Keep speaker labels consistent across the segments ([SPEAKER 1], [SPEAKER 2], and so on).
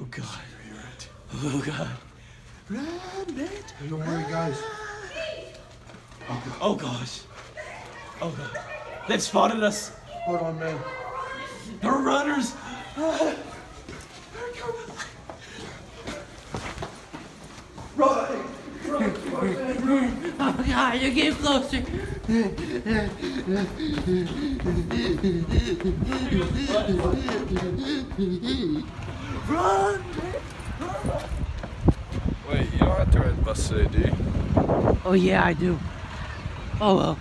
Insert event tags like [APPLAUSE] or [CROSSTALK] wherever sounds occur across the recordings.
[SPEAKER 1] Oh God. Oh God. Run, bitch.
[SPEAKER 2] Don't worry, guys.
[SPEAKER 1] Oh gosh. Oh God. They've spotted us.
[SPEAKER 2] Hold on, man.
[SPEAKER 1] They're runners.
[SPEAKER 3] Oh God, you get closer.
[SPEAKER 1] Run.
[SPEAKER 4] Wait, you don't have to ride bus today, do you?
[SPEAKER 3] Oh yeah, I do. Oh well.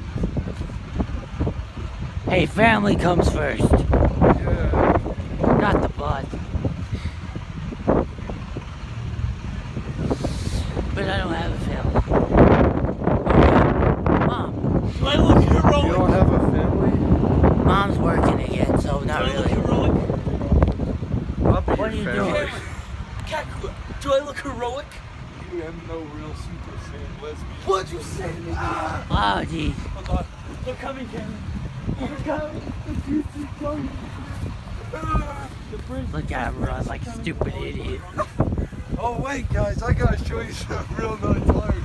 [SPEAKER 3] Hey, family comes first,
[SPEAKER 4] Yeah.
[SPEAKER 3] not the bus. But I don't have a family. Oh, Mom,
[SPEAKER 1] Do I look
[SPEAKER 4] You
[SPEAKER 1] heroic?
[SPEAKER 4] don't have a family?
[SPEAKER 3] mom's working again, so
[SPEAKER 1] Do
[SPEAKER 3] not
[SPEAKER 1] I look
[SPEAKER 3] really.
[SPEAKER 1] heroic?
[SPEAKER 4] I'll be
[SPEAKER 3] What
[SPEAKER 4] your
[SPEAKER 3] are you
[SPEAKER 4] family.
[SPEAKER 3] doing?
[SPEAKER 1] Cat, do I look heroic?
[SPEAKER 4] You have no real Super Saiyan lesbian.
[SPEAKER 1] What'd you say? Ah.
[SPEAKER 3] Oh geez.
[SPEAKER 1] Oh God. They're coming, Kevin. They're coming. The future's coming. The bridge.
[SPEAKER 3] Look at him run like a stupid idiot.
[SPEAKER 4] Oh wait, guys, I gotta show you some real nice art.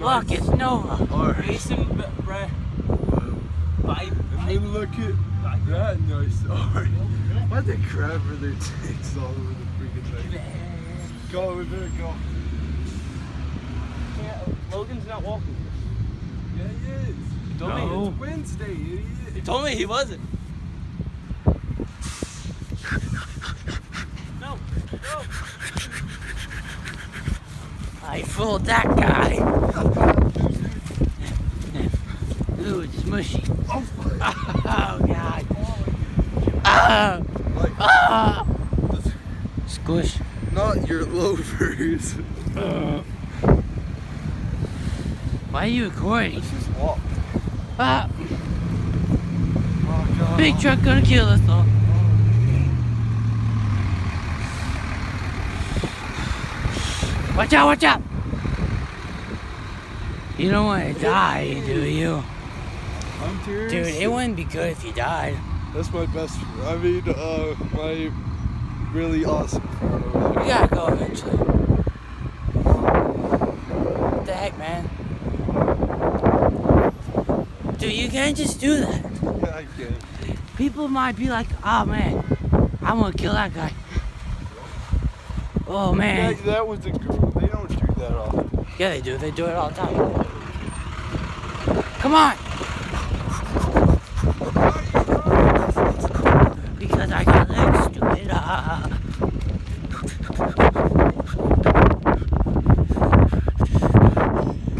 [SPEAKER 4] Look at that.
[SPEAKER 3] Look,
[SPEAKER 4] nice
[SPEAKER 3] it's Nova.
[SPEAKER 4] art.
[SPEAKER 1] Mason, B- Brad. Bye.
[SPEAKER 4] And then look at that nice art. Why they crap for their tits all over the freaking thing? Go, we better go.
[SPEAKER 1] Yeah, Logan's not walking.
[SPEAKER 4] Yeah, he is.
[SPEAKER 1] He told me.
[SPEAKER 3] No.
[SPEAKER 4] It's Wednesday, idiot.
[SPEAKER 1] He told me he wasn't. No. No.
[SPEAKER 3] I fooled that guy. Ooh, it's mushy.
[SPEAKER 4] Oh,
[SPEAKER 3] god. Ah! Ah! Squish.
[SPEAKER 4] not your loafers.
[SPEAKER 3] Why are you recording?
[SPEAKER 4] Let's just walk.
[SPEAKER 3] Ah!
[SPEAKER 4] Oh,
[SPEAKER 3] Big truck gonna kill us all. Watch out, watch out! You don't want to die, do you?
[SPEAKER 4] I'm serious.
[SPEAKER 3] Dude, it wouldn't be good if you died.
[SPEAKER 4] That's my best. I mean, uh, my really awesome friend over
[SPEAKER 3] We gotta go eventually. What the heck, man? Dude, you can't just do that.
[SPEAKER 4] Yeah, I it.
[SPEAKER 3] People might be like, oh man, I'm gonna kill that guy. Oh man.
[SPEAKER 4] That, that was a girl. They don't do that often.
[SPEAKER 3] Yeah, they do. They do it all the time. Come on! Because I got legs, stupid.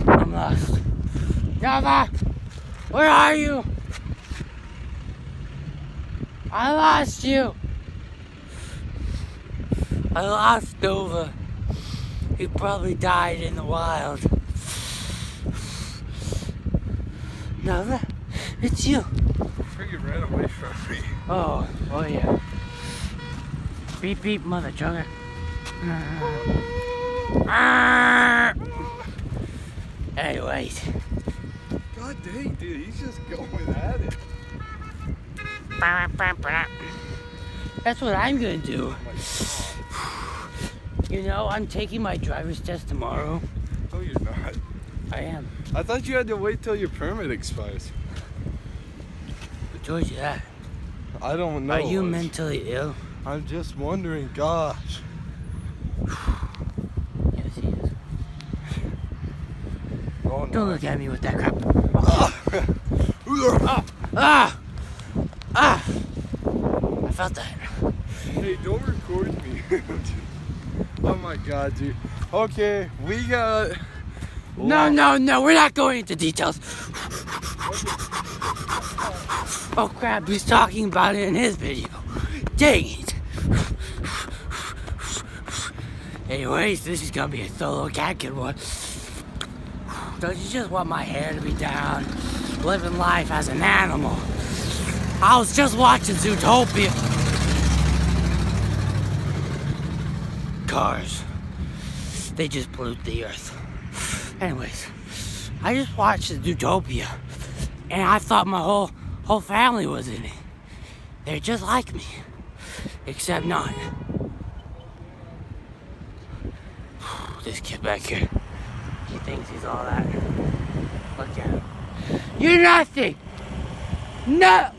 [SPEAKER 3] I'm lost. Java! Where are you? I lost you! I lost Nova. He probably died in the wild. Nova, it's you.
[SPEAKER 4] Freaking ran away from me.
[SPEAKER 3] Oh, oh yeah. Beep beep, mother. Ah. [LAUGHS] Anyways,
[SPEAKER 4] God dang, dude, he's just going at it.
[SPEAKER 3] that's what I'm gonna do.
[SPEAKER 4] Oh.
[SPEAKER 3] You know, I'm taking my driver's test tomorrow.
[SPEAKER 4] No, you're not.
[SPEAKER 3] I am.
[SPEAKER 4] I thought you had to wait till your permit expires.
[SPEAKER 3] Who told you that?
[SPEAKER 4] I don't know.
[SPEAKER 3] Are you mentally ill?
[SPEAKER 4] I'm just wondering, gosh.
[SPEAKER 3] Yes, he is.
[SPEAKER 4] Oh, no.
[SPEAKER 3] Don't look at me with that crap. [LAUGHS]
[SPEAKER 4] Ah.
[SPEAKER 3] Ah! Ah! I felt that.
[SPEAKER 4] Hey, don't record me. [LAUGHS] oh my god, dude. Okay, we got.
[SPEAKER 3] No, no, no, we're not going into details. Oh crap, he's talking about it in his video. Dang it. Anyways, this is gonna be a solo Katkid one. Don't you just want my hair to be down? Living life as an animal. I was just watching Zootopia. Cars. They just pollute the earth. Anyways, I just watched Zootopia, and I thought my whole whole family was in it. They're just like me, except not. [SIGHS] This kid back here, he thinks he's all that. Look at him. You're nothing. No.